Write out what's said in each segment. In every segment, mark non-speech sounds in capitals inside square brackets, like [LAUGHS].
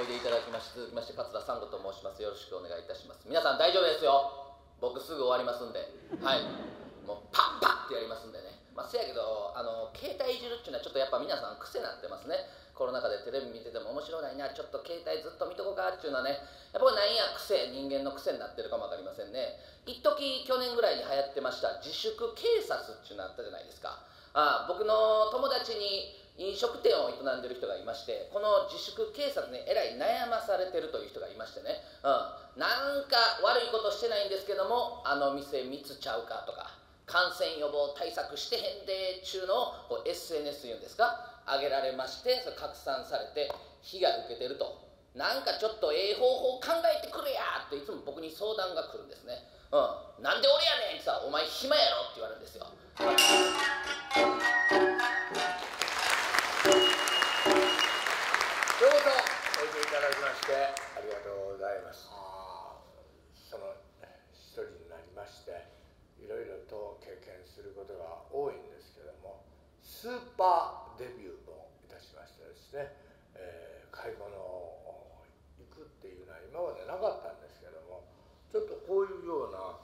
おいでいただきまして続きまして桂三吾と申します。よろしくお願いいたします。皆さん大丈夫ですよ。僕すぐ終わりますんで。はい。もうパッパッってやりますんでね。まあせやけどあの携帯いじるっていうのはちょっとやっぱ皆さん癖になってますね。コロナ禍でテレビ見てても面白ないな。ちょっと携帯ずっと見とこうかっていうのはね。やっぱなんや癖人間の癖になってるかも分かりませんね。一時去年ぐらいに流行ってました自粛警察っていうのあったじゃないですか。あ僕の友達に飲食店を営んでる人がいましてこの自粛警察にえらい悩まされてるという人がいましてね、うん、なんか悪いことしてないんですけどもあの店密ちゃうかとか感染予防対策してへんでっちゅうのをこう SNS 言うんですか？上げられましてそれ拡散されて被害受けてると。なんかちょっとええ方法考えてくれやっていつも僕に相談が来るんですね。うん。なんで俺やねんってさお前暇やろって言われるんですよ。スーパーデビューをいたしましてですね、えー、買い物行くっていうのは今までなかったんですけどもちょっとこういうような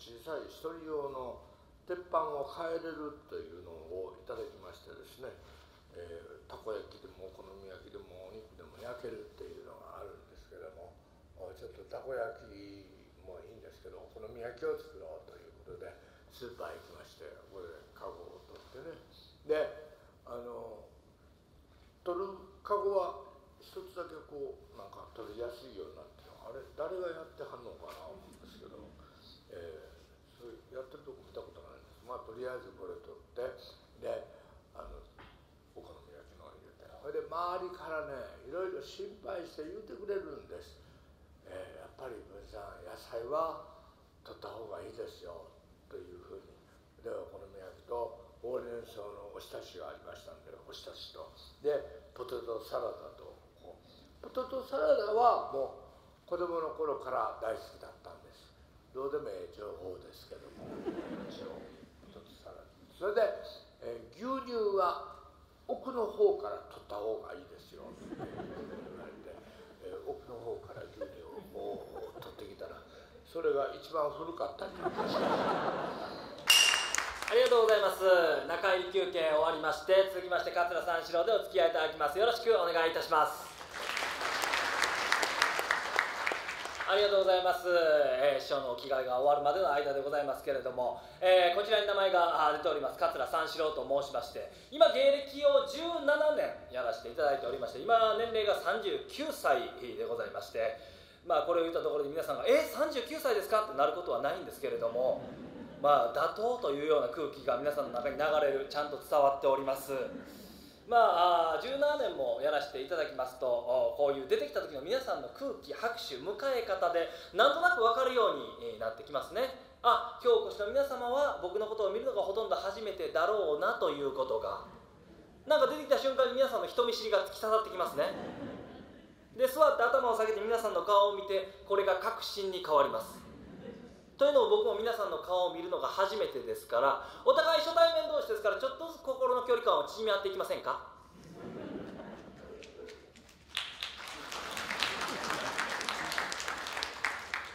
小さい一人用の鉄板を変えれるというのをいただきましてですね、えーたこ焼きでもお好み焼きでもお肉でも焼けるっていうのがあるんですけどもちょっとたこ焼きもいいんですけどお好み焼きを作ろうということでスーパー行きましてこれでであの取るカゴは一つだけこうなんか取りやすいようになってあれ誰がやってはんのかな思うんですけど、えー、それやってるとこ見たことないんです。まあとりあえずこれ取ってでそれで周りからねいろいろ心配して言うてくれるんです、えー、やっぱり文さん野菜は取った方がいいですよ。というふうにほうれん草のおひたしがありましたんでおひたしと。でポテトサラダとポテトサラダはもう子供の頃から大好きだったんです。どうでもええ情報ですけども。一応ポテトサラダ。それで、えー、牛乳は奥の方から取った方がいいですよ」って言われて、えー、奥の方から牛乳をもう取ってきたらそれが一番古かったりなんかして。ありがとうございます。中入り休憩終わりまして続きまして桂三四郎でお付き合いいただきます。よろしくお願いいたします。ありがとうございます、えー、師匠のお着替えが終わるまでの間でございますけれども、えー、こちらに名前が出ております。桂三四郎と申しまして今芸歴を17年やらせていただいておりまして今年齢が39歳でございましてまあこれを言ったところで皆さんが「え39歳ですか?」ってなることはないんですけれどもまあ妥当というような空気が皆さんの中に流れるちゃんと伝わっております。まあ17年もやらせていただきますとこういう出てきた時の皆さんの空気拍手迎え方でなんとなく分かるようになってきますね。あ今日お越しの皆様は僕のことを見るのがほとんど初めてだろうなということがなんか出てきた瞬間に皆さんの人見知りが突き刺さってきますね。で座って頭を下げて皆さんの顔を見てこれが確信に変わります。というのを僕も皆さんの顔を見るのが初めてですからお互い初対面同士ですからちょっとずつ心の距離感を縮め合っていきませんか？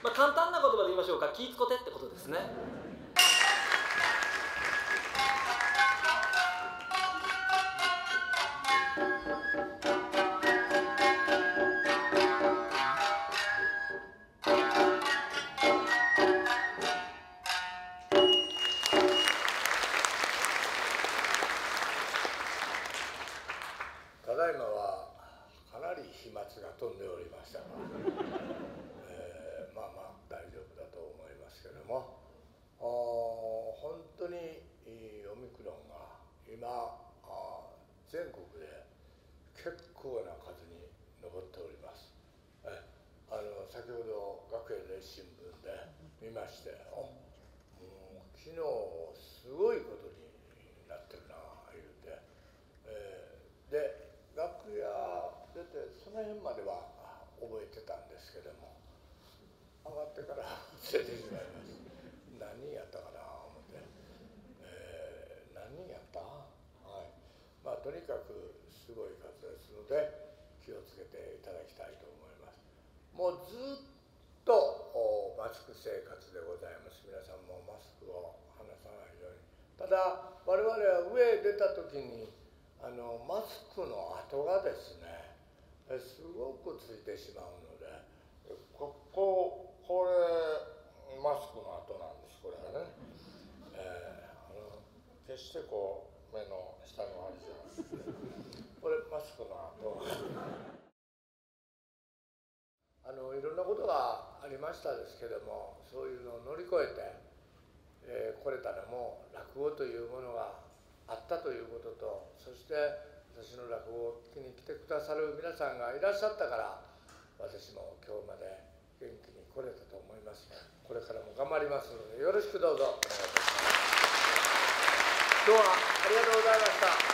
まあ簡単な言葉で言いましょうか。気ぃつこてってことですね。構な数に上っております。えあの先ほど学園の新聞で見まして昨日すごいことになってるな言うて、えー、で楽屋出てその辺までは覚えてたんですけども上がってから [LAUGHS] 忘れてしまいます何人やったかな思って、えー、何やった？はい。まあとにかくすごい数ですので気をつけていただきたいと思います。もうずっとマスク生活でございます。皆さんもマスクを離さないように。ただ我々は上へ出た時にあのマスクの跡がですねすごくついてしまうのでこここれマスクの跡なんですこれがね、えー、あの決してこう目の下のあれじゃなくてこれマスクの跡あのいろんなことがありましたですけどもそういうのを乗り越えて、えー、来れたのも落語というものがあったということとそして私の落語を聞きに来てくださる皆さんがいらっしゃったから私も今日まで元気に来れたと思います。これからも頑張りますのでよろしくどうぞ。今日はありがとうございました